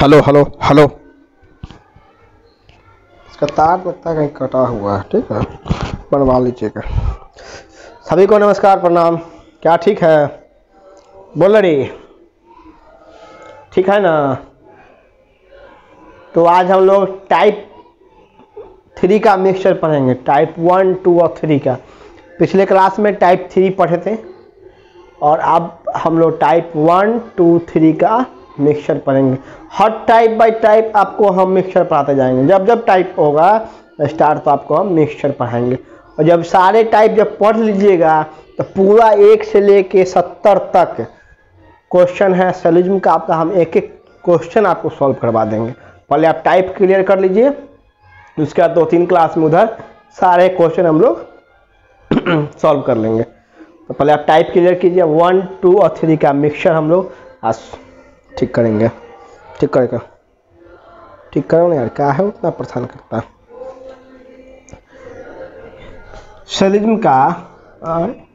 Hello hello hello इसका तार लगता है कहीं कटा हुआ है, ठीक है? बनवा लीजिएगा। सभी को नमस्कार, प्रणाम। क्या ठीक है? बोल रही। ठीक है ना? तो आज हम लोग टाइप थ्री का मिक्सचर पढ़ेंगे। टाइप वन टू और थ्री का। पिछले क्लास में टाइप थ्री पढ़े थे, और अब हम लोग टाइप वन टू थ्री का मिक्सचर पढ़ेंगे हर टाइप बाय टाइप आपको हम मिक्सचर पढ़ाते जाएँगे। जब जब टाइप होगा स्टार्ट तो आपको हम मिक्सचर पढ़ाएँगे। और जब सारे टाइप जब पढ़ लीजिएगा तो पूरा एक से लेके सत्तर तक क्वेश्चन है। सेलिज्म का आपका हम एक एक क्वेश्चन आपको सॉल्व करवा देंगे। पहले आप टाइप क्लियर कर लीजिए। उसके बाद दो तीन क्लास में उधर सारे क्वेश्चन हम लोग सॉल्व कर लेंगे। तो पहले आप टाइप क्लियर कीजिए। वन टू और थ्री का मिक्सचर हम लोग। आज ठीक करेंगे। ठीक करेगा। ठीक करो ना यार, क्या है उतना परेशान करता? सेलिज्म का, और?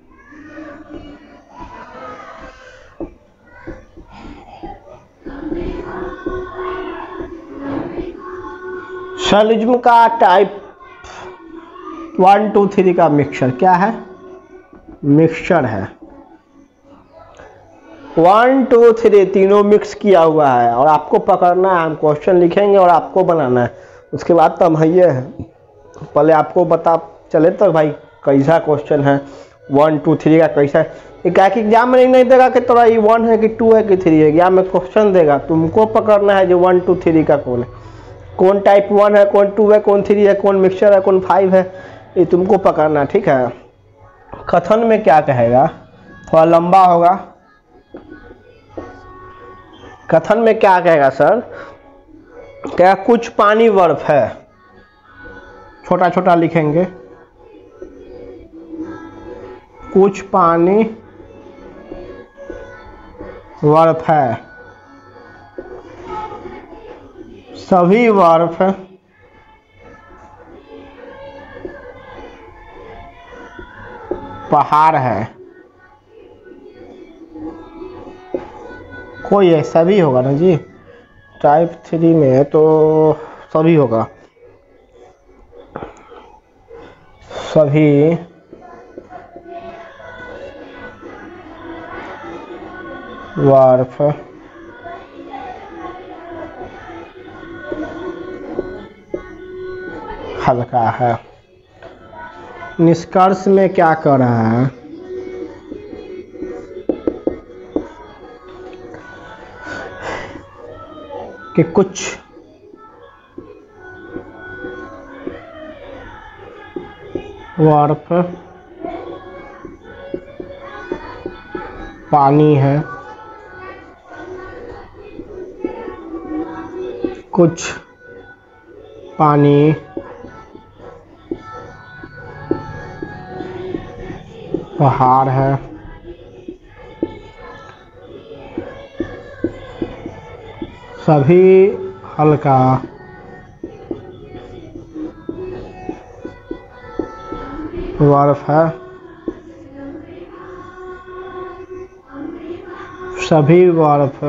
का टाइप वन टू थ्री का मिक्सचर क्या है? मिक्सचर है। वन टू थ्री तीनों मिक्स किया हुआ है और आपको पकड़ना है हम क्वेश्चन लिखेंगे और आपको बनाना है। उसके बाद तो हम है। पहले आपको बता चले तो भाई कैसा क्वेश्चन है? वन टू थ्री का कैसा है? ये क्या एग्ज़ाम में नहीं, देगा कि थोड़ा ये वन है कि टू है कि थ्री है? एग्ज़ाम में क्वेश्चन देगा। तुमको पकड़ना है जो वन टू थ्री का कौन है। कौन टाइप वन है कौन टू है कौन थ्री है कौन मिक्सचर है कौन फाइव है ये तुमको पकड़ना ठीक है? कथन में क्या कहेगा? थोड़ा लंबा होगा। कथन में क्या कहेगा, सर? क्या कुछ पानी बर्फ़ है? छोटा छोटा लिखेंगे। कुछ पानी बर्फ़ है। सभी बर्फ़ पहाड़ है। कोई है सभी होगा ना जी? टाइप थ्री में तो सभी होगा। सभी वार्फ हल्का है। निष्कर्ष में क्या कर रहे है? कि कुछ बर्फ़ पानी है। कुछ पानी पहाड़ है। सभी हल्का। बर्फ़ है। सभी बर्फ़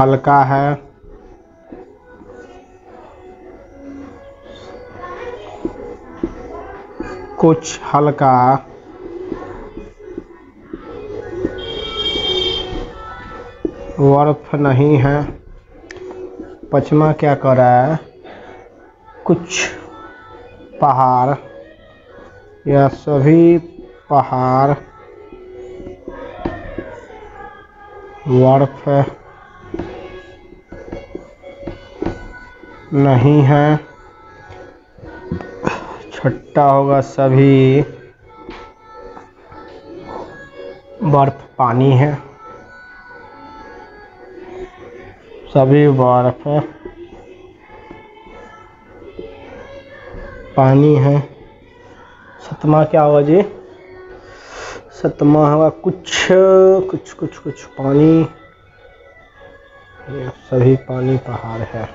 हल्का है। कुछ हल्का। बर्फ़ नहीं है। पचमा क्या कर रहा है? कुछ पहाड़। या सभी पहाड़ बर्फ़ नहीं है। छट्टा होगा सभी बर्फ़ पानी है। सभी बर्फ़ पानी है। सतमा क्या होगा जी? सतमा होगा कुछ कुछ कुछ कुछ पानी। सभी पानी पहाड़ है।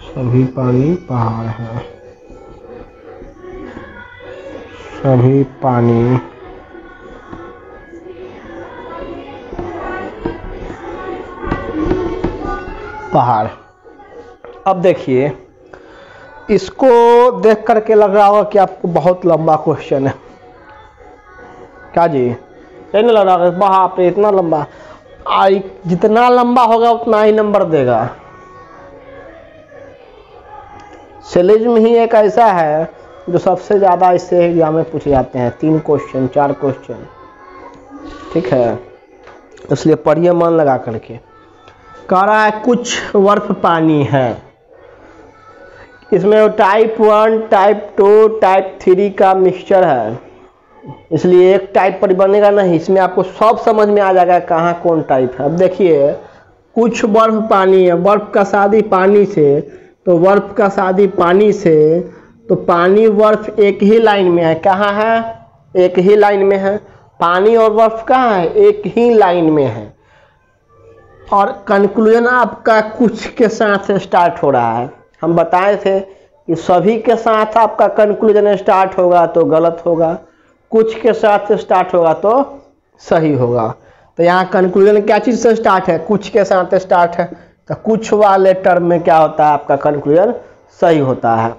सभी पानी पहाड़ है। सभी पानी पहाड़। अब देखिए इसको देख करके लग रहा होगा कि आपको बहुत लंबा क्वेश्चन है। क्या जी? नहीं लग रहा होगा, बाप इतना लंबा। आई जितना लंबा होगा उतना ही नंबर देगा। सिलेज में ही एक ऐसा है जो सबसे ज़्यादा इससे एग्ज़ाम में पूछे जाते हैं। तीन क्वेश्चन चार क्वेश्चन ठीक है? इसलिए पढ़िए मन लगा करके। कह रहा है, कुछ वर्फ पानी है। इसमें type one type two type three का मिक्सचर है। इसलिए एक टाइप पर बनेगा नहीं, इसमें आपको सब समझ में आ जाएगा कहाँ कौन टाइप है। अब देखिए, कुछ बर्फ़ पानी है। बर्फ़ का शादी पानी से तो बर्फ़ का शादी पानी से तो पानी बर्फ़ एक ही लाइन में है। कहाँ है? एक ही लाइन में है। पानी और बर्फ़ कहाँ है? एक ही लाइन में है। और कंक्लूजन आपका कुछ के साथ स्टार्ट हो रहा है। हम बताए थे कि सभी के साथ आपका कंक्लूजन स्टार्ट होगा तो गलत होगा। कुछ के साथ स्टार्ट होगा तो सही होगा। तो यहाँ कंक्लूजन क्या चीज़ से स्टार्ट है? कुछ के साथ स्टार्ट है। तो कुछ वाले टर्म में क्या होता है? आपका कंक्लूजन सही होता है।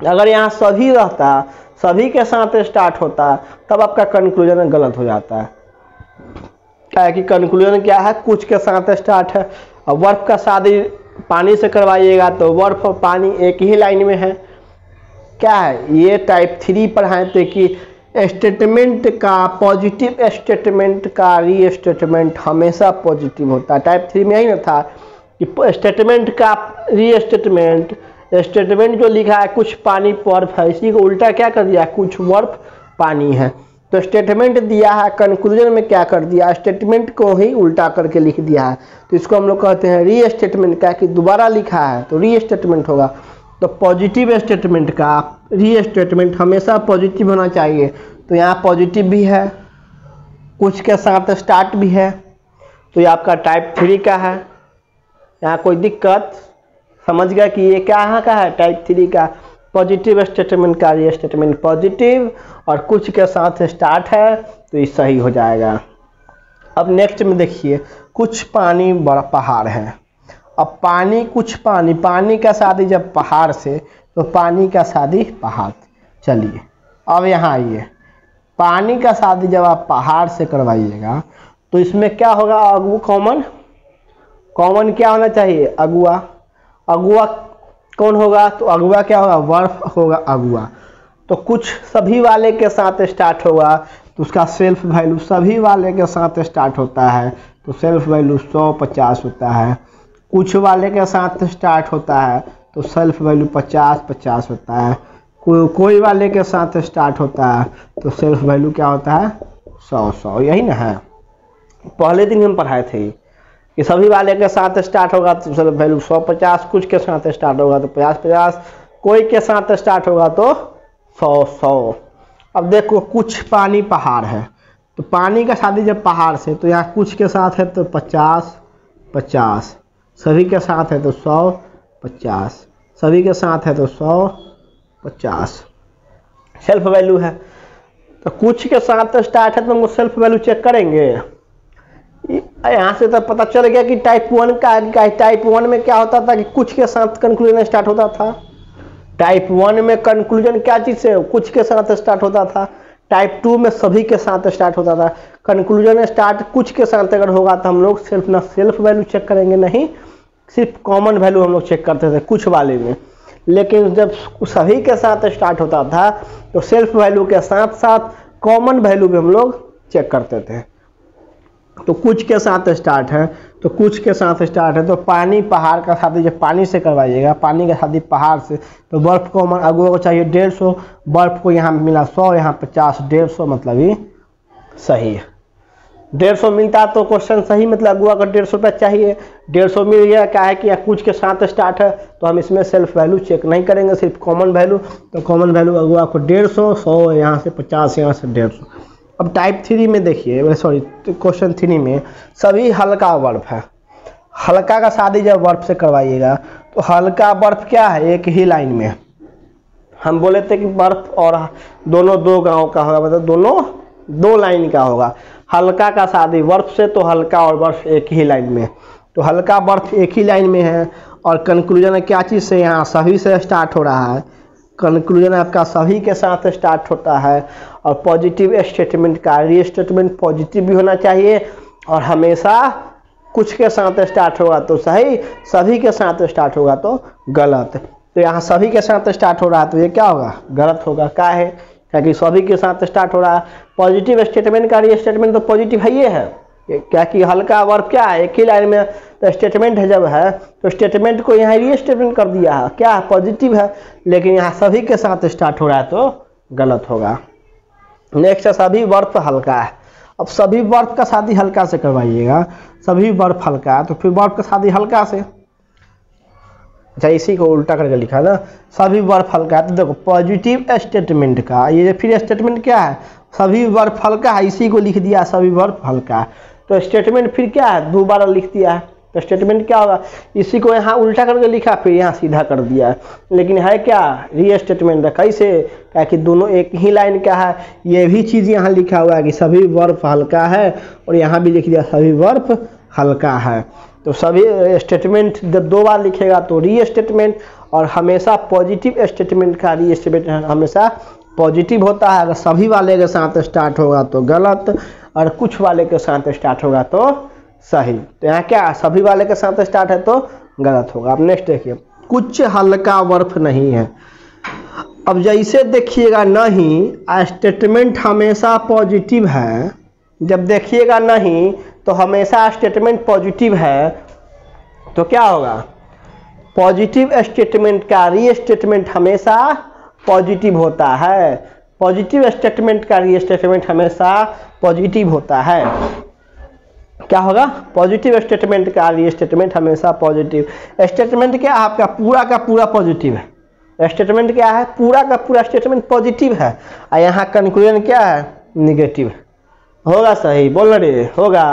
अगर यहाँ सभी रहता, सभी के साथ स्टार्ट होता, तब आपका कंक्लूजन गलत हो जाता है। है कि कंक्लूजन क्या है? कुछ के साथ स्टार्ट है। और वर्फ का शादी पानी से करवाइएगा तो वर्फ और पानी एक ही लाइन में है। क्या है? ये टाइप थ्री पढ़ाए थे कि स्टेटमेंट का पॉजिटिव स्टेटमेंट का री स्टेटमेंट हमेशा पॉजिटिव होता है। टाइप थ्री में यही ना था कि स्टेटमेंट का री स्टेटमेंट स्टेटमेंट जो लिखा है, कुछ पानी, बर्फ़ है। इसी को उल्टा क्या कर दिया? कुछ बर्फ़, पानी है। तो स्टेटमेंट दिया है कंक्लूजन में क्या कर दिया? स्टेटमेंट को ही उल्टा करके लिख दिया है। तो इसको हम लोग कहते हैं री स्टेटमेंट क्या कि दोबारा लिखा है तो री स्टेटमेंट होगा। तो पॉजिटिव स्टेटमेंट का री स्टेटमेंट हमेशा पॉजिटिव होना चाहिए। तो यहाँ पॉजिटिव भी है, कुछ के साथ स्टार्ट भी है। तो ये आपका टाइप थ्री का है। यहाँ कोई दिक्कत? समझ गया कि ये क्या का है? टाइप थ्री का। पॉजिटिव स्टेटमेंट का ये स्टेटमेंट पॉजिटिव और कुछ के साथ स्टार्ट है तो ये सही हो जाएगा। अब नेक्स्ट में देखिए, कुछ पानी बड़ा पहाड़ है। अब पानी, कुछ पानी पानी का शादी जब पहाड़ से तो पानी का शादी पहाड़। चलिए, अब यहाँ आइए। पानी का शादी जब आप पहाड़ से करवाइएगा तो इसमें क्या होगा अगु कॉमन कॉमन क्या होना चाहिए? अगुआ। अगुआ कौन होगा? तो अगुआ क्या होगा? वर्फ होगा अगुआ। तो कुछ सभी वाले के साथ स्टार्ट होगा। तो उसका सेल्फ वैल्यू सभी वाले के साथ स्टार्ट होता है। तो सेल्फ वैल्यू सौ पचास होता है। कुछ वाले के साथ स्टार्ट होता है। तो सेल्फ वैल्यू पचास पचास होता है। को, कोई वाले के साथ स्टार्ट होता है। तो सेल्फ वैल्यू क्या होता है? सौ सौ। यही ना है। पहले दिन हम पढ़ाए थे। कि सभी वाले के साथ स्टार्ट होगा तो सेल्फ वैल्यू सौ पचास, कुछ के साथ स्टार्ट होगा तो पचास पचास, कोई के साथ स्टार्ट होगा तो सौ सौ। अब देखो, कुछ पानी पहाड़ है तो पानी का शादी जब पहाड़ से तो यहाँ कुछ के साथ है तो पचास पचास। सभी के साथ है तो सौ, पचास। सभी के साथ है तो सौ, पचास। सेल्फ वैल्यू है। तो कुछ के साथ स्टार्ट है तो हम सेल्फ वैल्यू चेक करेंगे। यहाँ से तो पता चल गया कि टाइप वन का टाइप वन में क्या होता था कि कुछ के साथ कंक्लूजन स्टार्ट होता था। टाइप वन में कंक्लूजन क्या चीज़ से, कुछ के साथ स्टार्ट होता था। टाइप टू में सभी के साथ स्टार्ट होता था। कंक्लूजन स्टार्ट कुछ के साथ अगर होगा तो हम लोग सिर्फ़ ना सेल्फ वैल्यू चेक करेंगे, नहीं, सिर्फ़ कॉमन वैल्यू हम लोग चेक करते थे कुछ वाले में। लेकिन जब सभी के साथ स्टार्ट होता था तो सेल्फ वैल्यू के साथ साथ कॉमन वैल्यू भी हम लोग चेक करते थे। तो कुछ के साथ स्टार्ट है तो कुछ के साथ स्टार्ट है तो पानी पहाड़ का शादी जब पानी से करवाइएगा, पानी का शादी पहाड़ से तो बर्फ़ को अगुआ को चाहिए डेढ़ सौ, बर्फ़ को यहाँ मिला सौ, यहाँ पचास, डेढ़ सौ मतलब ही सही है। डेढ़ सौ मिलता तो क्वेश्चन सही मतलब अगुआ का डेढ़ सौ रुपया चाहिए, डेढ़ सौ मिल गया, क्या है कि कुछ के साथ स्टार्ट है तो हम इसमें सेल्फ वैल्यू चेक नहीं करेंगे, सिर्फ़ कॉमन वैल्यू तो कॉमन वैल्यू अगुआ को डेढ़ सौ सौ यहाँ से पचास, यहाँ से डेढ़ सौ। अब टाइप थ्री में देखिए सॉरी क्वेश्चन थ्री में सभी हल्का बर्फ़ है। हल्का का शादी जब बर्फ़ से करवाइएगा तो हल्का बर्फ़ क्या है? एक ही लाइन में। हम बोले थे कि बर्फ़ और दोनों दो गाँव का होगा मतलब दोनों दो लाइन का होगा। हल्का का शादी बर्फ़ से तो हल्का और बर्फ़ एक ही लाइन में। तो हल्का बर्फ़ एक ही लाइन में है, और कंक्लूजन क्या चीज़ से यहाँ सभी से स्टार्ट हो रहा है। कंक्लूजन आपका सभी के साथ स्टार्ट होता है और पॉजिटिव स्टेटमेंट का री स्टेटमेंट पॉजिटिव भी होना चाहिए और हमेशा कुछ के साथ स्टार्ट होगा तो सही, सभी के साथ स्टार्ट होगा तो गलत। तो यहाँ सभी के साथ स्टार्ट हो रहा है तो ये क्या होगा? गलत होगा। क्या है? क्योंकि सभी के साथ स्टार्ट हो रहा है। पॉजिटिव स्टेटमेंट का री स्टेटमेंट तो पॉजिटिव है ये है। क्या कि हल्का वर्ब क्या है? एक ही लाइन में तो स्टेटमेंट है जब है तो स्टेटमेंट को यहाँ री स्टेटमेंट कर दिया है। क्या है पॉजिटिव है? लेकिन यहाँ सभी के साथ स्टार्ट हो रहा है तो गलत होगा। नेक्स्ट सभी वर्फ हल्का है। अब सभी बर्फ़ का शादी हल्का से करवाइएगा। सभी बर्फ़ हल्का है तो फिर बर्फ़ का शादी हल्का से। अच्छा इसी को उल्टा करके लिखा ना। सभी बर्फ़ हल्का है तो देखो पॉजिटिव स्टेटमेंट का, ये फिर स्टेटमेंट क्या है? सभी बर्फ़ हल्का है, इसी को लिख दिया, सभी बर्फ़ हल्का है। तो स्टेटमेंट फिर क्या है? दो बार लिख दिया है। तो स्टेटमेंट क्या होगा? इसी को यहाँ उल्टा करके लिखा, फिर यहाँ सीधा कर दिया लेकिन है क्या? री स्टेटमेंट है कैसे क्या कि दोनों एक ही लाइन का है। ये भी चीज़ यहाँ लिखा हुआ है कि सभी वर्फ हल्का है और यहाँ भी लिख दिया सभी वर्फ हल्का है। तो सभी स्टेटमेंट जब दो बार लिखेगा तो री स्टेटमेंट और हमेशा पॉजिटिव स्टेटमेंट का री स्टेटमेंट हमेशा पॉजिटिव होता है, अगर सभी वाले के साथ स्टार्ट होगा तो गलत, और कुछ वाले के साथ स्टार्ट होगा तो सही। तो यहाँ क्या सभी वाले के साथ स्टार्ट है तो गलत होगा। अब नेक्स्ट देखिए, कुछ हल्का वर्फ नहीं है। अब जैसे देखिएगा, नहीं स्टेटमेंट हमेशा पॉजिटिव है। जब देखिएगा नहीं तो हमेशा स्टेटमेंट पॉजिटिव है। तो क्या होगा? पॉजिटिव स्टेटमेंट का री स्टेटमेंट हमेशा पॉजिटिव होता है। पॉजिटिव स्टेटमेंट का री स्टेटमेंट हमेशा पॉजिटिव होता है। क्या होगा? पॉजिटिव स्टेटमेंट का री स्टेटमेंट हमेशा पॉजिटिव स्टेटमेंट क्या? आपका पूरा का पूरा पॉजिटिव है। स्टेटमेंट क्या है? पूरा का पूरा स्टेटमेंट पॉजिटिव है। और यहाँ कंक्लूजन क्या है? निगेटिव होगा सही। बोल रहे होगा।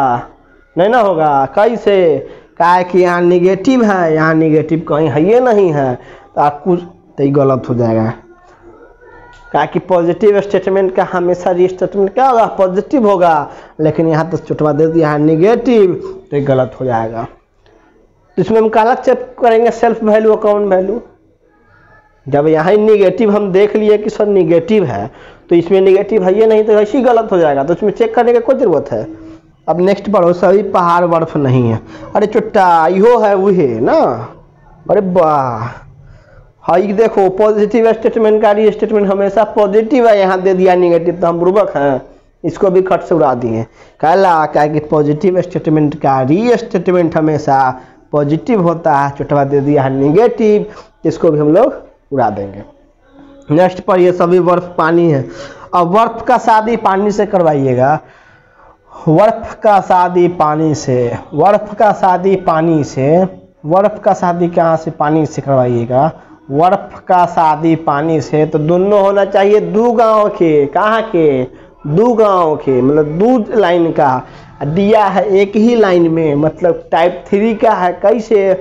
नहीं ना होगा। कैसे? क्या है कि यहाँ निगेटिव है। यहाँ निगेटिव कहीं है ये नहीं है। तो आप कुछ तो गलत हो जाएगा। क्या कि पॉजिटिव स्टेटमेंट का हमेशा री स्टेटमेंट क्या होगा पॉजिटिव होगा। लेकिन यहाँ तो चुटवा दे दिया है निगेटिव तो गलत हो जाएगा। तो इसमें हम अलग चेक करेंगे सेल्फ वैल्यू कॉमन वैल्यू जब यहाँ निगेटिव हम देख लिए कि सर निगेटिव है तो इसमें निगेटिव है ये नहीं तो ऐसी गलत हो जाएगा। तो इसमें चेक करने की कोई ज़रूरत है। अब नेक्स्ट पढ़ो सभी पहाड़ बर्फ़ नहीं है। अरे चुट्टा यो है वही, ना? अरे वाह। हाई देखो पॉजिटिव स्टेटमेंट का री स्टेटमेंट हमेशा पॉजिटिव है, यहाँ दे दिया निगेटिव तो हम बुर्बक हैं। इसको भी खट से उड़ा दिए। कहला क्या कि पॉजिटिव स्टेटमेंट का री स्टेटमेंट हमेशा पॉजिटिव होता है, चुटवा दे दिया है निगेटिव इसको भी हम लोग उड़ा देंगे। नेक्स्ट पर ये सभी बर्फ़ पानी है। अब बर्फ़ का शादी पानी से करवाइएगा। बर्फ़ का शादी पानी से बर्फ़ का शादी पानी से बर्फ़ का शादी कहाँ से पानी से करवाइएगा? वर्फ का शादी पानी से तो दोनों होना चाहिए, दो गाँव के, कहाँ के? दो गाँव के मतलब दो लाइन का। दिया है एक ही लाइन में मतलब टाइप थ्री का है, कैसे?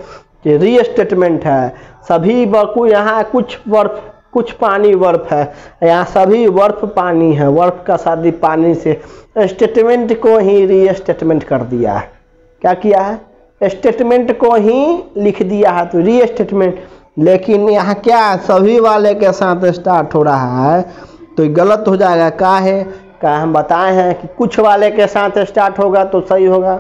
री स्टेटमेंट है। सभी बकू यहाँ कुछ बर्फ़ कुछ पानी बर्फ़ है। यहाँ सभी बर्फ़ पानी है बर्फ़ का शादी पानी से। स्टेटमेंट को ही री स्टेटमेंट कर दिया है। क्या किया है? स्टेटमेंट को ही लिख दिया है तो री स्टेटमेंट लेकिन यहाँ क्या सभी वाले के साथ स्टार्ट हो रहा है तो गलत हो जाएगा। का है? क्या हम बताए हैं कि कुछ वाले के साथ स्टार्ट होगा तो सही होगा।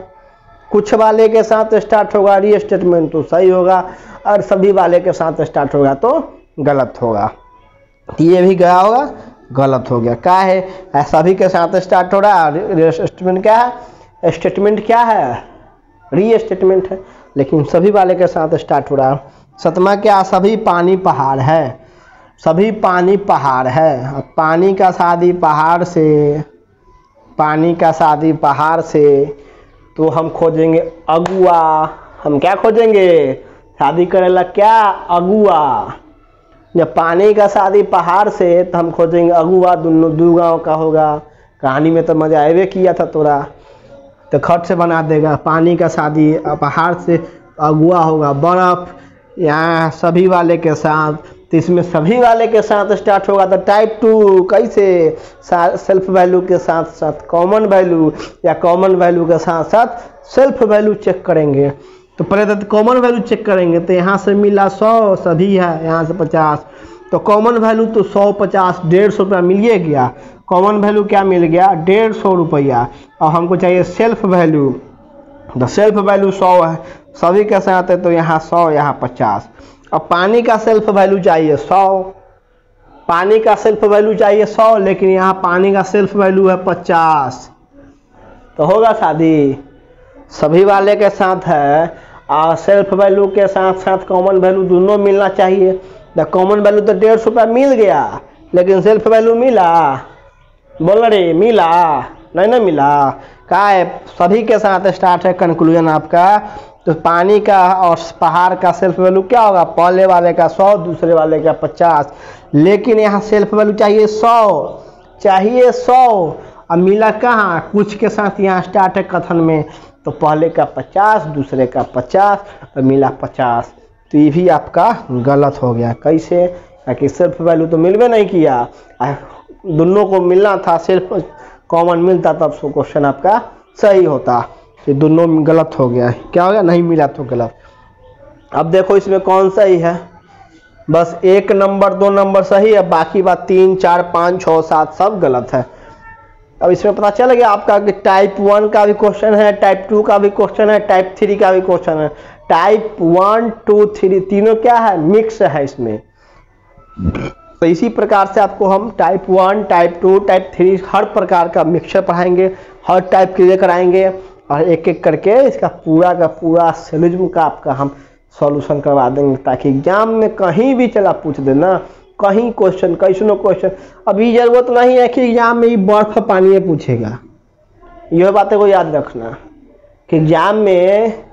कुछ वाले के साथ स्टार्ट होगा री स्टेटमेंट तो सही होगा, और सभी वाले के साथ स्टार्ट होगा तो गलत होगा। तो ये भी गया होगा, गलत हो गया। क्या है? सभी के साथ स्टार्ट हो रहा है। स्टेटमेंट क्या है? स्टेटमेंट क्या है? री स्टेटमेंट है। लेकिन सभी वाले के साथ स्टार्ट हो रहा है। सतमा क्या सभी पानी पहाड़ है? सभी पानी पहाड़ है। पानी का शादी पहाड़ से, पानी का शादी पहाड़ से तो हम खोजेंगे अगुआ। हम क्या खोजेंगे? शादी करेला क्या? अगुआ। जब पानी का शादी पहाड़ से तो हम खोजेंगे अगुआ। दोनों दो गाँव का होगा। कहानी में तो मज़ा आवे किया था तोरा। तो खट से बना देगा। पानी का शादी पहाड़ से अगुआ होगा। बर्फ़। यहाँ सभी वाले के साथ तो इसमें सभी वाले के साथ स्टार्ट होगा तो टाइप टू कैसे? सेल्फ वैल्यू के साथ साथ कॉमन वैल्यू या कॉमन वैल्यू के साथ साथ सेल्फ वैल्यू चेक करेंगे। तो पहले तो कॉमन वैल्यू चेक करेंगे तो यहाँ से मिला सौ, सभी है, यहाँ से पचास। तो कॉमन वैल्यू तो सौ पचास, डेढ़ सौ रुपया मिल गया। कॉमन वैल्यू क्या मिल गया? डेढ़ सौ रुपया। और हमको चाहिए self value the self value सौ है। सभी के साथ है? तो यहाँ सौ, यहाँ पचास। अब पानी का सेल्फ वैल्यू चाहिए सौ। पानी का सेल्फ वैल्यू चाहिए सौ, लेकिन यहाँ पानी का सेल्फ वैल्यू है पचास। तो होगा शादी। सभी वाले के साथ है। और सेल्फ वैल्यू के साथ साथ कॉमन वैल्यू दोनों मिलना चाहिए। द कॉमन वैल्यू तो डेढ़ सौ रुपया मिल गया, लेकिन सेल्फ वैल्यू मिला। बोल रहे, मिला। नहीं ना मिला। का है सभी के साथ स्टार्ट है कंक्लूजन आपका। तो पानी का और पहाड़ का सेल्फ वैल्यू क्या होगा? पहले वाले का सौ, दूसरे वाले का पचास। लेकिन यहाँ सेल्फ वैल्यू चाहिए सौ। चाहिए सौ। अब मिला कहाँ? कुछ के साथ यहाँ स्टार्ट है कथन में। तो पहले का पचास, दूसरे का पचास और मिला पचास। तो ये भी आपका गलत हो गया। कैसे? ताकि सेल्फ वैल्यू तो मिलवे नहीं किया। दोनों को मिलना था सिर्फ़ कॉमन मिलता तब सो क्वेश्चन आपका सही होता। ये दोनों गलत हो गया। है क्या हो गया? नहीं मिला तो गलत। अब देखो इसमें कौन सही है। बस एक नंबर, दो नंबर सही है, बाकी बात तीन, चार, पाँच, छः, सात, सब गलत है। अब इसमें पता चल गया आपका कि टाइप वन का भी क्वेश्चन है टाइप टू का भी क्वेश्चन है टाइप थ्री का भी क्वेश्चन है। टाइप वन टू थ्री तीनों क्या है? मिक्स है इसमें। तो इसी प्रकार से आपको हम type one type two type three हर प्रकार का मिक्सचर पढ़ाएँगे, हर टाइप के लिए कराएँगे और एक एक करके इसका पूरा का पूरा सेलिज्म का आपका हम सॉल्यूशन करवा देंगे ताकि एग्ज़ाम में कहीं भी चला पूछ देना, कहीं क्वेश्चन कैसनो क्वेश्चन अभी ज़रूरत नहीं है कि एग्ज़ाम में बर्फ़ पानी पूछेगा। यह बातें को याद रखना कि एग्ज़ाम में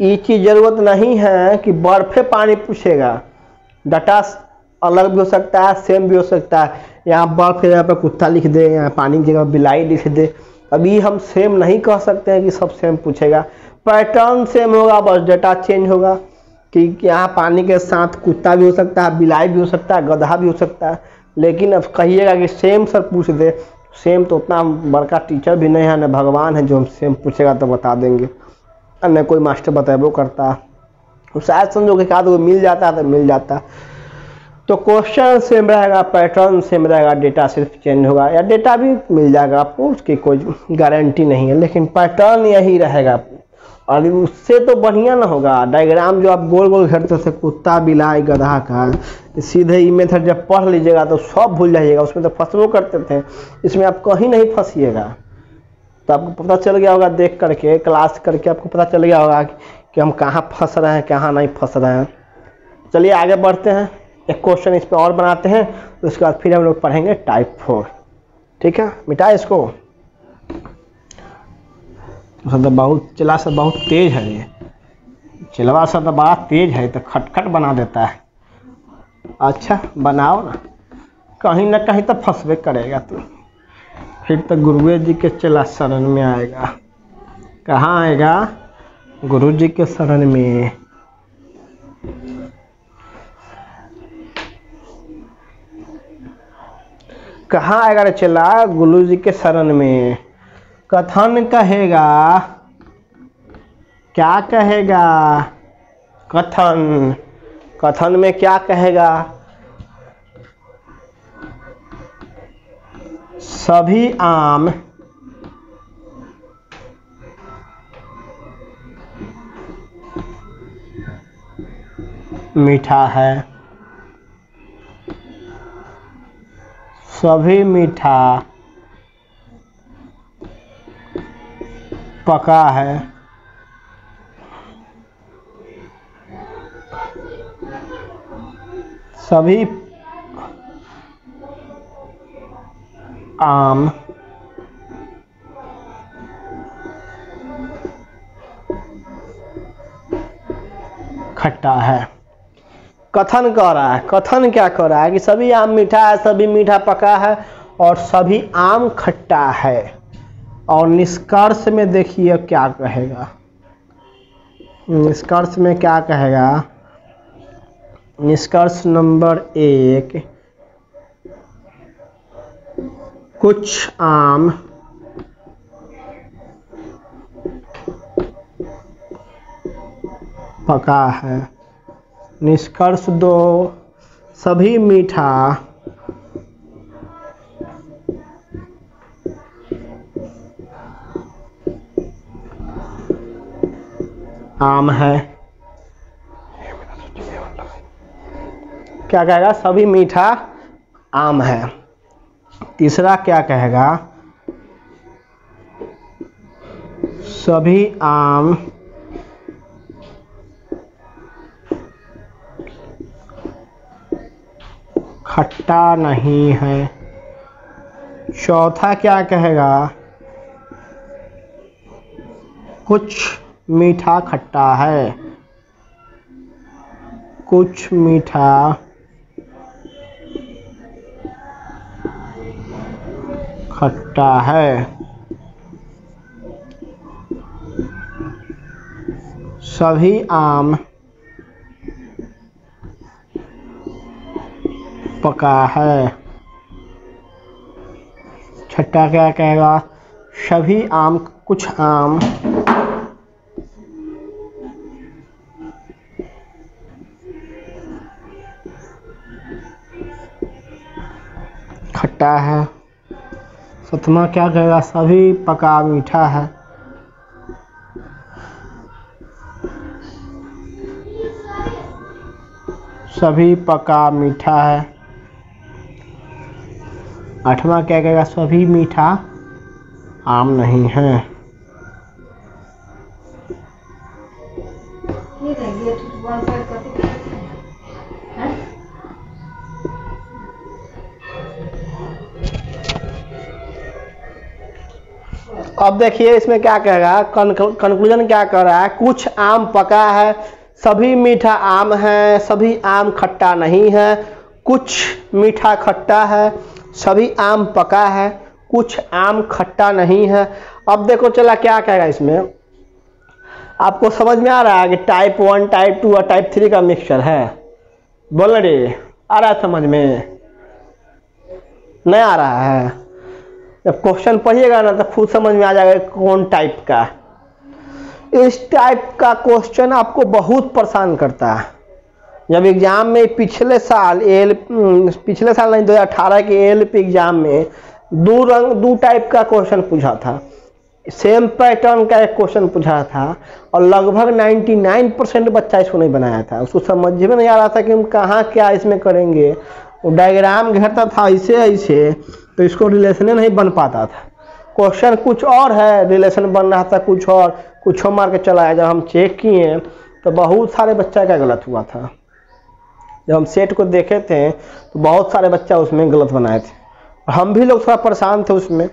ये चीज़ ज़रूरत नहीं है कि बर्फे पानी पूछेगा। डाटा अलग भी हो सकता है सेम भी हो सकता है। यहाँ बर्फ़ के जगह पर कुत्ता लिख दे, यहाँ पानी की जगह बिलाई लिख दे। अभी हम सेम नहीं कह सकते हैं कि सब सेम पूछेगा। पैटर्न सेम होगा, बस डेटा चेंज होगा कि यहाँ पानी के साथ कुत्ता भी हो सकता है बिलाई भी हो सकता है, गधा भी हो सकता है। लेकिन अब कहिएगा कि सेम सर पूछ दे। सेम तो उतना बड़का टीचर भी नहीं है, न भगवान है जो हम सेम पूछेगा तो बता देंगे। और न कोई मास्टर बताबो करता है। शायद समझो कि कहा तो मिल जाता है तो मिल जाता है। तो क्वेश्चन सेम रहेगा पैटर्न सेम रहेगा डेटा सिर्फ़ चेंज होगा। या डेटा भी मिल जाएगा आपको, उसकी कोई गारंटी नहीं है, लेकिन पैटर्न यही रहेगा। और उससे तो बढ़िया ना होगा। डायग्राम जो आप गोल गोल घेरते थे कुत्ता बिलाई गधा का सीधे ई मेथड जब पढ़ लीजिएगा तो सब भूल जाइएगा। उसमें तो फंसबो करते थे। इसमें आप कहीं नहीं फंसीएगा। तो आपको पता चल गया होगा, देख करके क्लास करके आपको पता चल गया होगा कि हम कहाँ फंस रहे हैं, कहाँ नहीं फंस रहे हैं। चलिए आगे बढ़ते हैं। एक क्वेश्चन इस पर और बनाते हैं तो उसके बाद फिर हम लोग पढ़ेंगे टाइप फोर ठीक है? मिटा इसको। तो बहुत चला सब बहुत तेज है ये। चिलवा सा तो बड़ा तेज है तो खटखट बना देता है। अच्छा बनाओ ना। कहीं ना कहीं तो फंसबे करेगा तू। फिर तो गुरुए जी के चला शरण में आएगा। कहाँ आएगा? गुरु जी के शरण में। कहाँ आएगा रे चला गुरु जी के शरण में? कथन कहेगा? क्या कहेगा? कथन। कथन में क्या कहेगा? सभी आम। मीठा है। सभी मीठा पका है। सभी आम खट्टा है। कथन कह रहा है, कथन क्या कह रहा है कि सभी आम मीठा है, सभी मीठा पका है और सभी आम खट्टा है। और निष्कर्ष में देखिए क्या कहेगा। निष्कर्ष में क्या कहेगा। निष्कर्ष नंबर एक, कुछ आम पका है। निष्कर्ष दो। सभी मीठा। आम है। क्या कहेगा? सभी मीठा आम है। तीसरा क्या कहेगा? सभी आम। खट्टा नहीं है। चौथा क्या कहेगा? कुछ मीठा खट्टा है। कुछ मीठा खट्टा है। सभी आम पका है। छठा क्या कहेगा? सभी आम, कुछ आम। खट्टा है। सतमा क्या कहेगा? सभी पका मीठा है। सभी पका मीठा है। आठवां क्या कहेगा सभी मीठा आम नहीं है। हैं। अब देखिए इसमें क्या कहेगा कंक्लूजन क्या कर रहा है? कुछ आम पका है सभी मीठा आम है सभी आम खट्टा नहीं है कुछ मीठा खट्टा है सभी आम पका है, कुछ आम खट्टा नहीं है। अब देखो चला क्या कहेगा इसमें। आपको समझ में आ रहा है कि टाइप वन टाइप टू और टाइप थ्री का मिक्सचर है। बोल रे आ रहा है समझ में। नहीं आ रहा है। जब क्वेश्चन पढ़िएगा ना तो खुद समझ में आ जाएगा कौन टाइप का। इस टाइप का क्वेश्चन आपको बहुत परेशान करता है। जब एग्ज़ाम में पिछले साल, एल पिछले साल नहीं 2018 के एल पी एग्ज़ाम में दो रंग, दो टाइप का क्वेश्चन पूछा था। सेम पैटर्न का एक क्वेश्चन पूछा था और लगभग 99 परसेंट बच्चा इसको नहीं बनाया था। उसको समझ में नहीं आ रहा था कि हम कहाँ, क्या इसमें करेंगे। वो डायग्राम घेरता था ऐसे ऐसे तो इसको रिलेशन नहीं बन पाता था। क्वेश्चन कुछ और है रिलेशन बन रहा था कुछ और। कुछ मार के चलाया, जब हम चेक किए तो बहुत सारे बच्चा का गलत हुआ था। जब हम सेट को देखे थे तो बहुत सारे बच्चा उसमें गलत बनाए थे। हम भी लोग थोड़ा परेशान थे उसमें।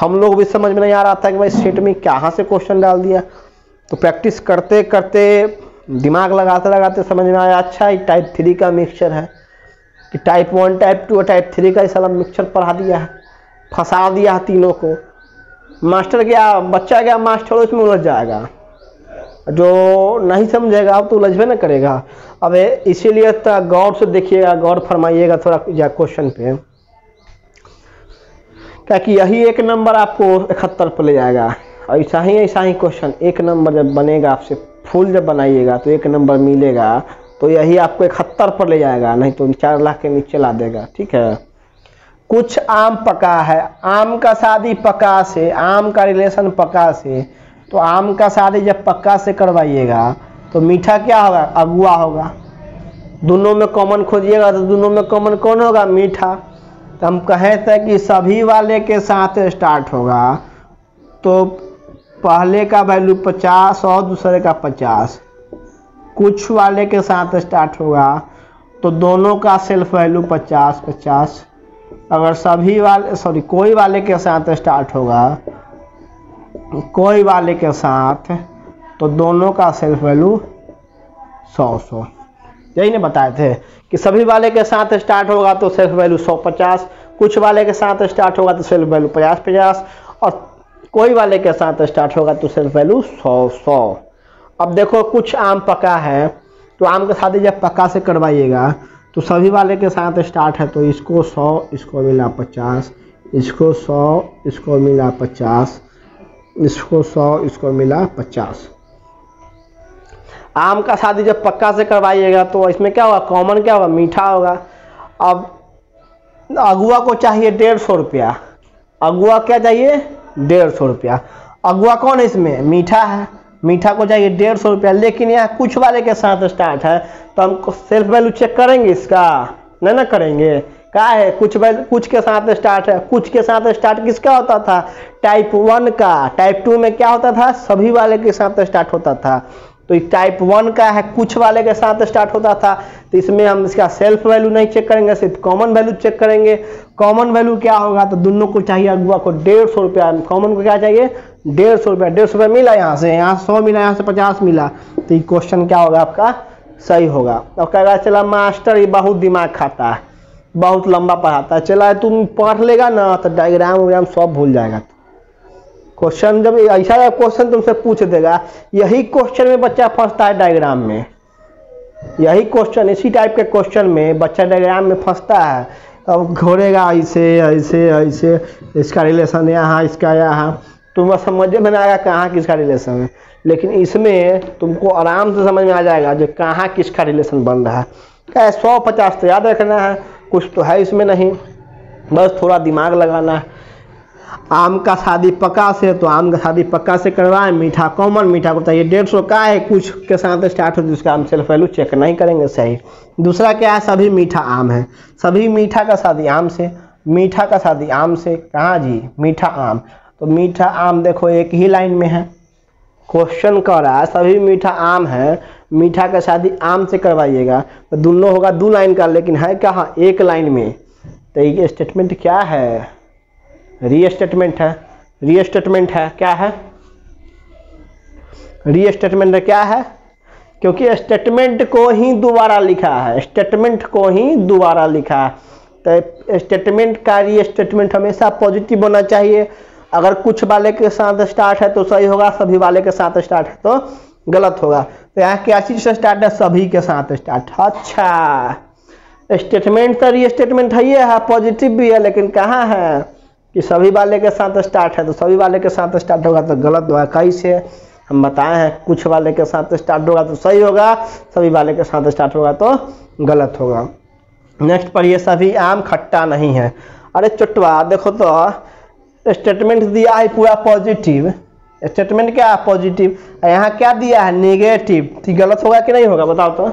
हम लोग भी समझ में नहीं आ रहा था कि भाई सेट में कहाँ से क्वेश्चन डाल दिया। तो प्रैक्टिस करते करते, दिमाग लगाते लगाते समझ में आया अच्छा ये टाइप थ्री का मिक्सचर है। कि टाइप वन टाइप टू और टाइप थ्री का साला मिक्सचर पढ़ा दिया है। फंसा दिया है तीनों को। मास्टर गया बच्चा गया मास्टर, उसमें उलझ जाएगा। जो नहीं समझेगा तो उलझबे ना करेगा। अब इसीलिए तो गौर से देखिएगा, गौर फरमाइएगा थोड़ा या क्वेश्चन पे। क्या कि यही एक नंबर आपको इकहत्तर पर ले जाएगा। ऐसा ही ऐसा ही क्वेश्चन एक नंबर जब बनेगा, आपसे फुल जब बनाइएगा तो एक नंबर मिलेगा तो यही आपको इकहत्तर पर ले जाएगा, नहीं तो चार लाख के नीचे ला देगा। ठीक है? कुछ आम पका है। आम का शादी पका से, आम का रिलेशन पका से तो आम का शादी जब पक्का से करवाइएगा तो मीठा क्या होगा? अगुआ होगा। दोनों में कॉमन खोजिएगा तो दोनों में कॉमन कौन होगा? मीठा। तो हम कहे थे कि सभी वाले के साथ स्टार्ट होगा। तो पहले का वैल्यू पचास और दूसरे का पचास। कुछ वाले के साथ स्टार्ट होगा तो दोनों का सेल्फ वैल्यू पचास पचास। अगर सभी वाले सॉरी कोई वाले के साथ स्टार्ट होगा कोई वाले के साथ तो दोनों का सेल्फ वैल्यू सौ सौ। यही ने बताए थे कि सभी वाले के साथ स्टार्ट होगा तो सेल्फ वैल्यू सौ पचास, कुछ वाले के साथ स्टार्ट होगा तो सेल्फ वैल्यू पचास पचास, और कोई वाले के साथ स्टार्ट होगा तो सेल्फ वैल्यू सौ सौ। अब देखो, कुछ आम पका है तो आम का शादी जब पक्का से करवाइएगा तो सभी वाले के साथ स्टार्ट है तो इसको सौ, इसको मिला पचास, इसको सौ, इसको मिला पचास। इसको सौ, इसको मिला पचास। आम का शादी जब पक्का से करवाइएगा तो इसमें क्या होगा? कॉमन क्या होगा? मीठा होगा। अब अगुआ को चाहिए डेढ़ सौ रुपया। अगुआ क्या चाहिए? डेढ़ सौ रुपया। अगुआ कौन है इसमें? मीठा है। मीठा को चाहिए डेढ़ सौ रुपया। लेकिन यहाँ कुछ वाले के साथ स्टार्ट है तो हम सेल्फ वैल्यू चेक करेंगे इसका। नहीं ना करेंगे। क्या है? कुछ वैल्यू कुछ के साथ स्टार्ट है। कुछ के साथ स्टार्ट किसका होता था? टाइप वन का। टाइप टू में क्या होता था? सभी वाले के साथ स्टार्ट होता था। तो टाइप वन का है, कुछ वाले के साथ स्टार्ट होता था। तो इसमें हम इसका सेल्फ वैल्यू नहीं चेक करेंगे, सिर्फ़ कॉमन वैल्यू चेक करेंगे। कॉमन वैल्यू क्या होगा? तो दोनों को चाहिए अगुआ को डेढ़ सौ रुपया। कॉमन को क्या चाहिए? डेढ़ सौ रुपया। डेढ़ सौ रुपया मिला यहाँ से। यहाँ सौ मिला, यहाँ से पचास मिला। तो ये क्वेश्चन क्या होगा आपका? सही होगा। अब कहेगा चला मास्टर ये बहुत दिमाग खाता है। बहुत लंबा पढ़ाता है। चला, तुम पढ़ लेगा ना तो डायग्राम वग्राम सब भूल जाएगा क्वेश्चन जब ऐसा क्वेश्चन तुमसे पूछ देगा, यही क्वेश्चन में बच्चा फंसता है डायग्राम में? यही क्वेश्चन इसी टाइप के क्वेश्चन में बच्चा डायग्राम में फंसता है। अब घोरेगा, ऐसे ऐसे ऐसे, इसका रिलेशन यहाँ, इसका यहाँ। तुम्हें समझ में नहीं आएगा कहाँ किसका रिलेशन है। लेकिन इसमें तुमको आराम से समझ में आ जाएगा जो कहाँ किसका रिलेशन बन रहा है। क्या सौ पचास तो याद रखना है। कुछ तो है इसमें नहीं। बस थोड़ा दिमाग लगाना। है आम का शादी पक्का से तो आम का शादी पक्का से करवाएँ। मीठा कॉमन, मीठा को चाहिए डेढ़ सौ का है, कुछ के साथ स्टार्ट हो जिसका हम सेल्फ वैल्यू चेक नहीं करेंगे, सही। दूसरा क्या है, सभी मीठा आम है। सभी मीठा का शादी आम से, मीठा का शादी आम से। कहाँ जी? मीठा आम। तो मीठा आम देखो, एक ही लाइन में है। क्वेश्चन कर रहा है, सभी मीठा आम है मीठा का शादी आम से करवाइएगा तो दोनों होगा दो लाइन का, लेकिन है कहाँ एक लाइन में। तो ये स्टेटमेंट क्या है? री स्टेटमेंट है। री स्टेटमेंट है, क्या है? री स्टेटमेंट क्या है? क्योंकि स्टेटमेंट को ही दोबारा लिखा है। स्टेटमेंट को ही दोबारा लिखा है। तो स्टेटमेंट का री स्टेटमेंट हमेशा पॉजिटिव होना चाहिए। अगर कुछ वाले के साथ स्टार्ट है तो सही होगा, सभी वाले के साथ स्टार्ट है तो गलत होगा। तो यहाँ क्या चीज़ से स्टार्ट है? सभी के साथ स्टार्ट अच्छा। स्टेटमेंट तो स्टेटमेंट है ये है पॉजिटिव भी है, लेकिन कहाँ है? कि सभी वाले के साथ स्टार्ट है तो सभी वाले के साथ स्टार्ट होगा तो गलत होगा। कैसे? हम बताए हैं, कुछ वाले के साथ स्टार्ट होगा तो सही होगा, सभी वाले के साथ स्टार्ट होगा तो गलत होगा। नेक्स्ट पढ़िए सभी आम खट्टा नहीं है। अरे चुटवा, देखो तो स्टेटमेंट दिया है पूरा पॉजिटिव स्टेटमेंट क्या है पॉजिटिव यहाँ क्या दिया है? निगेटिव गलत होगा कि नहीं होगा? बताओ तो।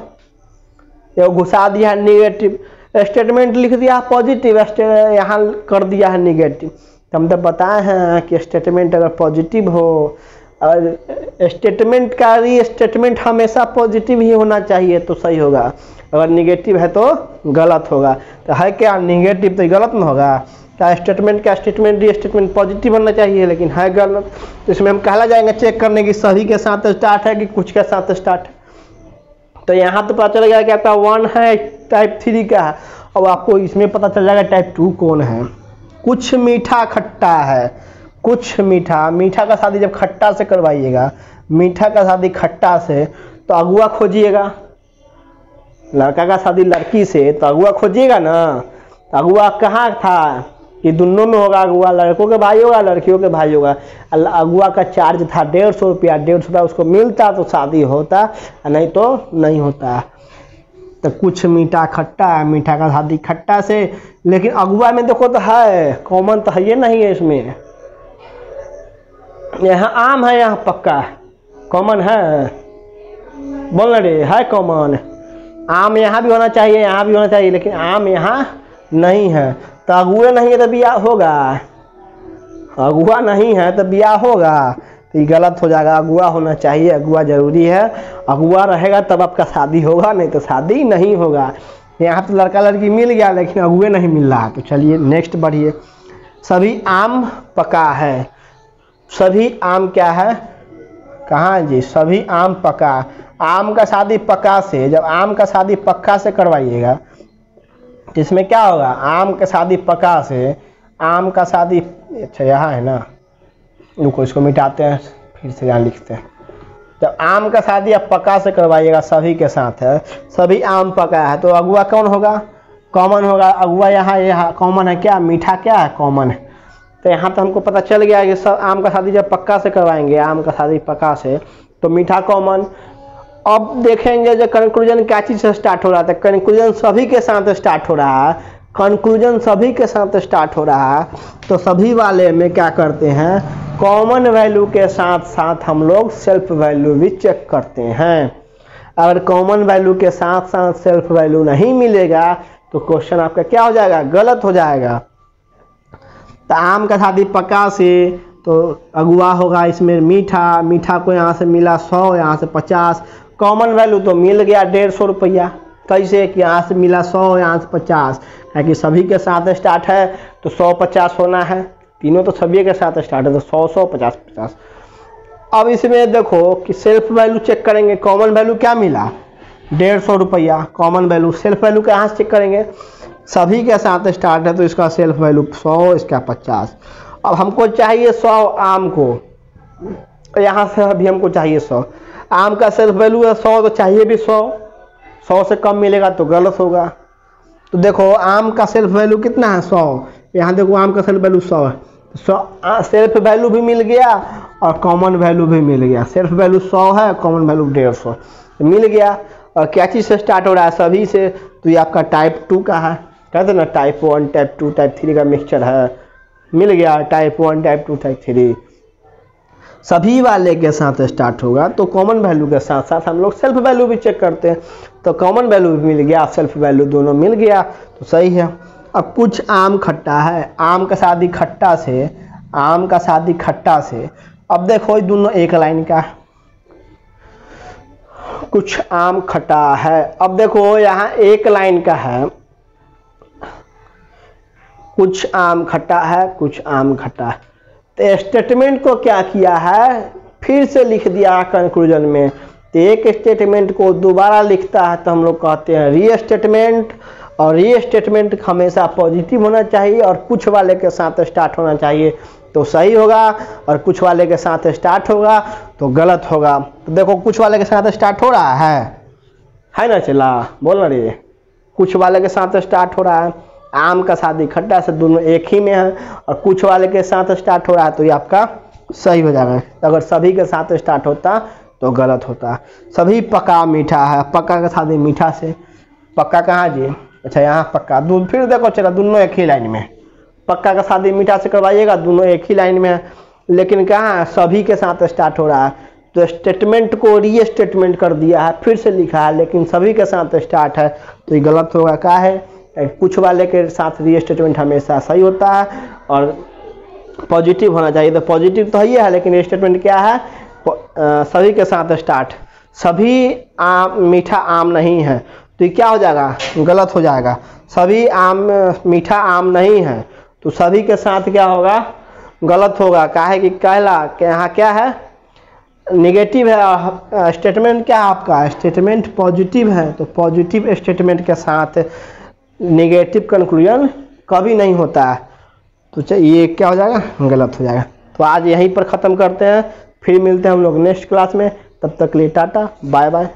ये घुसा दिया है निगेटिव स्टेटमेंट लिख दिया है पॉजिटिव यहाँ कर दिया है निगेटिव तो हम तो बताए हैं कि स्टेटमेंट अगर पॉजिटिव हो और स्टेटमेंट का री स्टेटमेंट हमेशा पॉजिटिव ही होना चाहिए तो सही होगा। अगर निगेटिव है तो गलत होगा। तो है क्या निगेटिव तो गलत ना होगा। क्या स्टेटमेंट का स्टेटमेंट री स्टेटमेंट पॉजिटिव बनना चाहिए, लेकिन है गलत तो इसमें हम कहला जाएँगे चेक करने की सभी के साथ स्टार्ट है कि कुछ के साथ स्टार्ट है। तो यहाँ तो पता चल गया कि आपका वन है टाइप थ्री का है। अब आपको इसमें पता चल जाएगा टाइप टू कौन है। कुछ मीठा खट्टा है, कुछ मीठा। मीठा का शादी जब खट्टा से करवाइएगा, मीठा का शादी खट्टा से तो अगुआ खोजिएगा। लड़का का शादी लड़की से तो अगुआ खोजिएगा ना। अगुआ कहाँ था? ये दोनों में होगा अगुआ, लड़कों के भाई होगा, लड़कियों के भाई होगा। अगुआ का चार्ज था डेढ़ सौ रुपया, डेढ़ सौ रुपया उसको मिलता तो शादी होता, नहीं तो नहीं होता। तो कुछ मीठा खट्टा है मीठा का शादी खट्टा से, लेकिन अगुआ में देखो तो है कॉमन तो है ये नहीं है इसमें। यहाँ आम है, यहाँ पक्का। कॉमन है। बोल रे, है कॉमन आम यहाँ भी होना चाहिए, यहाँ भी होना चाहिए, लेकिन आम यहाँ नहीं है। तो अगुए नहीं है तो ब्याह होगा। अगुआ नहीं है तो ब्याह होगा। तो ये गलत हो जाएगा। अगुआ होना चाहिए, अगुआ ज़रूरी है। अगुआ रहेगा, तब आपका शादी होगा, नहीं तो शादी नहीं होगा। यहाँ तो लड़का लड़की मिल गया, लेकिन अगुए नहीं मिल रहा। तो चलिए नेक्स्ट बढ़िए। सभी आम पका है। सभी आम क्या है? कहाँ जी? सभी आम पका। आम का शादी पक्का से, जब आम का शादी पक्का से करवाइएगा इसमें क्या होगा? आम का शादी पक्का से, आम का शादी अच्छा यहाँ है ना। रुको, इसको मिटाते हैं, फिर से यहाँ लिखते हैं। जब आम का शादी आप पक्का से करवाइएगा, सभी के साथ है, सभी आम पका है तो अगुआ कौन होगा? कॉमन होगा। अगुआ यहाँ यहाँ, कॉमन है क्या? मीठा क्या है? कॉमन है। तो यहाँ तो हमको पता चल गया कि सब आम का शादी जब पक्का से करवाएँगे, आम का शादी पक्का से तो मीठा कॉमन अब देखेंगे जो कंक्लूजन क्या चीज़ से स्टार्ट हो रहा था। कंक्लूजन सभी के साथ स्टार्ट हो रहा है। कंक्लूजन सभी के साथ स्टार्ट हो रहा है। तो सभी वाले में क्या करते हैं? कॉमन वैल्यू के साथ साथ हम लोग सेल्फ वैल्यू भी चेक करते हैं। अगर कॉमन वैल्यू के साथ साथ सेल्फ वैल्यू नहीं मिलेगा तो क्वेश्चन आपका क्या हो जाएगा? गलत हो जाएगा। तो आम का शादी पक्का से। तो अगुआ होगा इसमें मीठा। मीठा को यहाँ से मिला सौ, यहाँ से पचास। कॉमन वैल्यू तो मिल गया डेढ़ सौ रुपया। कैसे कि यहाँ से मिला सौ यहाँ से पचास। है कि सभी के साथ स्टार्ट है तो सौ पचास होना है। तीनों तो सभी के साथ स्टार्ट है तो सौ सौ पचास पचास। अब इसमें देखो कि सेल्फ वैल्यू चेक करेंगे कॉमन वैल्यू क्या मिला? डेढ़ सौ रुपया। कॉमन वैल्यू सेल्फ वैल्यू कहाँ से चेक करेंगे। सभी के साथ स्टार्ट है तो इसका सेल्फ वैल्यू सौ, इसका पचास। अब हमको चाहिए सौ आम को। यहाँ से अभी हमको चाहिए सौ। आम का सेल्फ वैल्यू है सौ तो चाहिए भी सौ। सौ से कम मिलेगा तो गलत होगा। तो देखो, आम का सेल्फ वैल्यू कितना है सौ? यहाँ देखो, आम का सेल्फ वैल्यू सौ है। सौ सेल्फ वैल्यू भी मिल गया और कॉमन वैल्यू भी मिल गया। सेल्फ वैल्यू सौ है, कॉमन वैल्यू डेढ़ सौ। तो मिल गया। और क्या चीज़ से स्टार्ट हो रहा है सभी से? तो ये आपका टाइप टू का है। कहते हैं ना? Type one, type two, type three का मिक्सचर है। मिल गया, type one, type two, type three. सभी वाले के साथ स्टार्ट होगा। तो कॉमन वैल्यू के साथ साथ हम लोग सेल्फ वैल्यू भी चेक करते हैं। तो कॉमन वैल्यू भी मिल गया सेल्फ वैल्यू दोनों मिल गया। तो सही है। अब कुछ आम खट्टा है। आम का शादी खट्टा से, आम का शादी खट्टा से। अब देखो, ये दोनों एक लाइन का है। कुछ आम खट्टा है। अब देखो, यहाँ एक लाइन का है। कुछ आम खट्टा है, कुछ आम खट्टा है। तो स्टेटमेंट को क्या किया है? फिर से लिख दिया कंक्लूजन में। तो एक स्टेटमेंट को दोबारा लिखता है तो हम लोग कहते हैं री स्टेटमेंट और री स्टेटमेंट हमेशा पॉजिटिव होना चाहिए और कुछ वाले के साथ स्टार्ट होना चाहिए। तो सही होगा और कुछ वाले के साथ स्टार्ट होगा तो गलत होगा। तो देखो कुछ वाले के साथ स्टार्ट हो रहा है। है ना चला? बोल ना रे। कुछ वाले के साथ स्टार्ट हो रहा है। आम का शादी खट्टा से दोनों एक ही में है और कुछ वाले के साथ स्टार्ट हो रहा है तो ये आपका सही हो जाएगा। अगर सभी के साथ स्टार्ट होता तो गलत होता। सभी पक्का मीठा है पक्का का शादी मीठा से। पक्का कहाँ जी? अच्छा यहाँ पक्का दूध फिर देखो, चला, दोनों एक ही लाइन में। पक्का का शादी मीठा से करवाइएगा, दोनों एक ही लाइन में। है लेकिन कहाँ? सभी के साथ स्टार्ट हो रहा है। तो स्टेटमेंट को री स्टेटमेंट कर दिया है, फिर से लिखा है, लेकिन सभी के साथ स्टार्ट है तो ये गलत होगा। क्या है? कुछ वाले के साथ री स्टेटमेंट हमेशा सही होता है और पॉजिटिव होना चाहिए। तो पॉजिटिव तो ही है लेकिन स्टेटमेंट क्या है? सभी के साथ स्टार्ट सभी आम, मीठा आम नहीं है। तो ये क्या हो जाएगा? गलत हो जाएगा। सभी आम, मीठा आम नहीं है। तो सभी के साथ क्या होगा? गलत होगा। क्या है कि कहला, कि यहाँ क्या है? निगेटिव है। स्टेटमेंट क्या है आपका? स्टेटमेंट पॉजिटिव है। तो पॉजिटिव स्टेटमेंट के साथ निगेटिव कंक्लूजन कभी नहीं होता है। तो ये क्या हो जाएगा? गलत हो जाएगा। तो आज यहीं पर ख़त्म करते हैं। फिर मिलते हैं हम लोग नेक्स्ट क्लास में। तब तक लिए टाटा बाय बाय